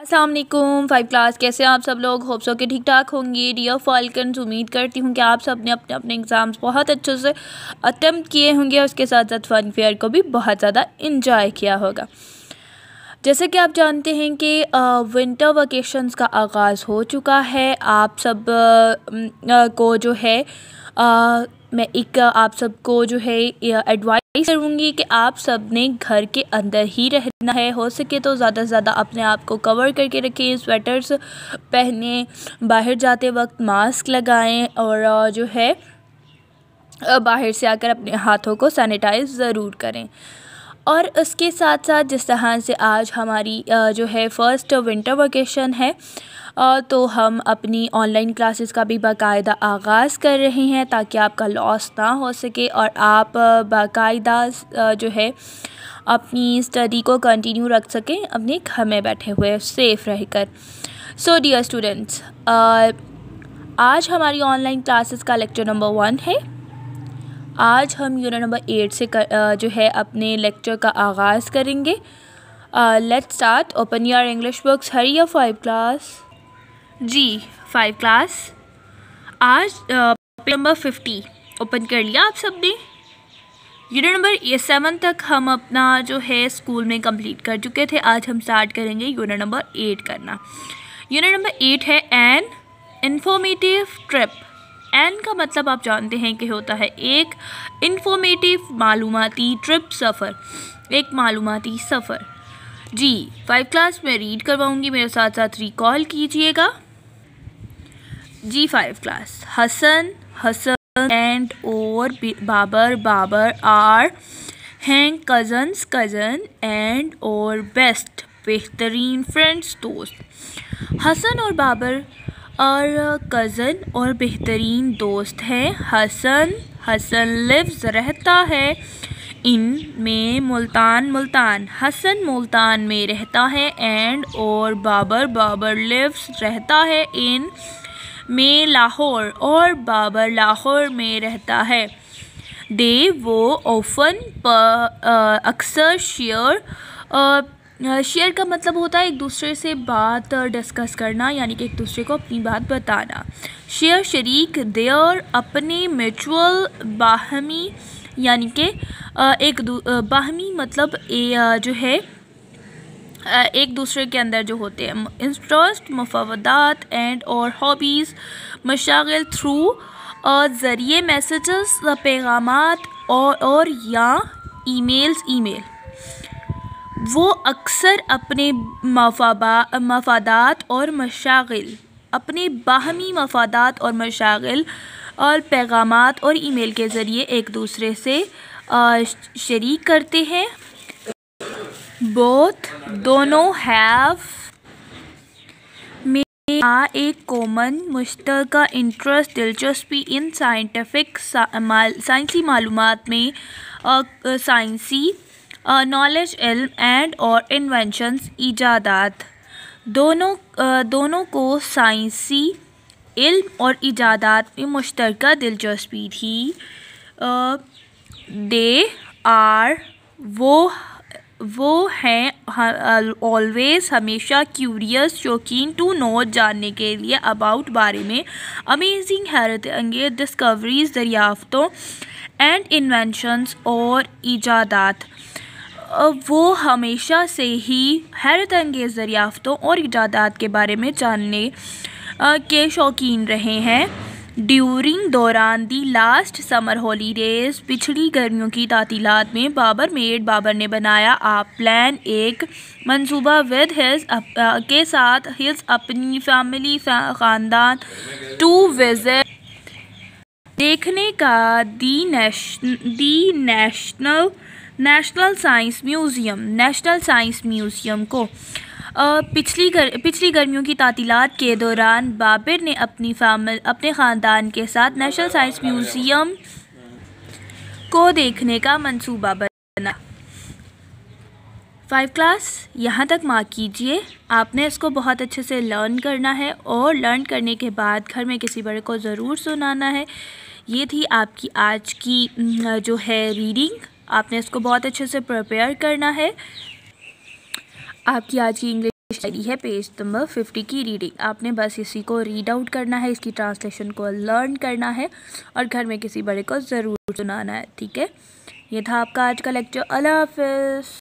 Aslam five class कैसे आप सब लोग? होप सो के ठीक ठाक होंगे। डियर फॉल्कन उम्मीद करती हूँ कि आप सबने अपने अपने एग्ज़ाम्स बहुत अच्छे से अटैम्प्ट किए होंगे और उसके साथ साथ फन फेयर को भी बहुत ज़्यादा इंजॉय किया होगा। जैसे कि आप जानते हैं कि विंटर वकेशंस का आगाज़ हो चुका है। आप सबको जो है आ, मैं एक, आप सबको जो है एडवाइस करूँगी कि आप सबने घर के अंदर ही रहना है। हो सके तो ज़्यादा से ज़्यादा अपने आप को कवर करके रखें स्वेटर्स पहने, बाहर जाते वक्त मास्क लगाएँ और जो है बाहर से आकर अपने हाथों को सैनिटाइज़ ज़रूर करें। और उसके साथ साथ जिस तरह से आज हमारी जो है फ़र्स्ट विंटर वकेशन है तो हम अपनी ऑनलाइन क्लासेस का भी बाकायदा आगाज़ कर रहे हैं ताकि आपका लॉस ना हो सके और आप बाकायदा जो है अपनी स्टडी को कंटिन्यू रख सकें अपने घर में बैठे हुए सेफ़ रहकर। सो डियर स्टूडेंट्स आज हमारी ऑनलाइन क्लासेस का लेक्चर नंबर वन है। आज हम यूनिट नंबर एट से कर, जो है अपने लेक्चर का आगाज़ करेंगे। Let's start open your English books हरी या five class G five class आज पेज नंबर फिफ्टी ओपन कर लिया आप सबने यूनिट नंबर सेवन तक हम अपना जो है स्कूल में कंप्लीट कर चुके थे. आज हम स्टार्ट करेंगे यूनिट नंबर एट करना. यूनिट नंबर एट है एन इन्फॉर्मेटिव ट्रिप एन का मतलब आप जानते हैं कि होता है एक इन्फॉर्मेटिव मालूमती ट्रिप सफ़र. एक मालूमती सफ़र. जी फाइव क्लास में रीड करवाऊँगी. मेरे साथ साथ रिकॉल कीजिएगा. G five class Hasan Hasan and और बाबर बाबर आर हैं कज़न्स कज़न एंड और बेस्ट बेहतरीन फ्रेंड्स दोस्त. हसन और बाबर और कज़न और बेहतरीन दोस्त हैं. हसन हसन लिव्स रहता है इन में मुल्तान मुल्तान. हसन मुल्तान में रहता है एंड और बाबर बाबर लिव्स रहता है इन में लाहौर और बाबर लाहौर में रहता है। दे वो ओफन अक्सर शेयर शेयर का मतलब होता है एक दूसरे से बात डिस्कस करना यानी कि एक दूसरे को अपनी बात बताना। शेयर शरीक देयर अपने म्यूचुअल बाहमी यानी कि एक बाहमी मतलब ए, जो है एक दूसरे के अंदर जो होते हैं इंटरेस्ट मफावदात एंड और हॉबीज़ मशागिल थ्रू ज़रिए मैसेजेस पैगाम और, और या ईमेल्स ईमेल वो अक्सर अपने मफाबा मफादात और मशागिल अपने बाहमी मफादात और मशागिल और पैगाम और ईमेल के ज़रिए एक दूसरे से शरीक करते हैं। बोथ दोनों हैव में एक कॉमन मुश्तर इंटरेस्ट दिलचस्पी इन साइंटिफिक साइंसी मालूम में साइंसी नॉलेज इल्म एंड और इन्वेंशंस ईजादात। दोनों दोनों को साइंसी इल्म और ईजादात में मुश्तर दिलचस्पी थी। दे आर वो वो हैं ऑलवेज हमेशा क्यूरियस शौकीन टू नो जानने के लिए अबाउट बारे में अमेजिंग हैरत अंगेज डिस्कवरीज दरियाफ़तों एंड इन्वेंशंस और ईजादात वो हमेशा से ही हैरत अंगेज़ दरियाफ़तों और ईजादात के बारे में जानने के शौकीन रहे हैं। ड्यूरिंग दौरान दी लास्ट समर हॉलीडेज पिछड़ी गर्मियों की तातीलात में बाबर मेड बाबर ने बनाया आप प्लान। एक, मंसूबा विद हिल्स के साथ हिल्स अपनी फैमिली ख़ानदान। टू विज़िट देखने का the नेश, the national national science museum, national science museum को पिछली गर, पिछली गर्मियों की तातीलात के दौरान बाबर ने अपनी फैमिल अपने ख़ानदान के साथ नेशनल साइंस म्यूज़ियम को देखने का मंसूबा बना फाइव क्लास यहाँ तक मार्क कीजिए। आपने इसको बहुत अच्छे से लर्न करना है और लर्न करने के बाद घर में किसी बड़े को ज़रूर सुनाना है। ये थी आपकी आज की जो है रीडिंग आपने इसको बहुत अच्छे से प्रिपेयर करना है। आपकी आज की इंग्लिश शायरी है पेज नंबर फिफ्टी की रीडिंग आपने बस इसी को रीड आउट करना है, इसकी ट्रांसलेशन को लर्न करना है और घर में किसी बड़े को ज़रूर सुनाना है, ठीक है? ये था आपका आज का लेक्चर अल्लाह हाफिज़।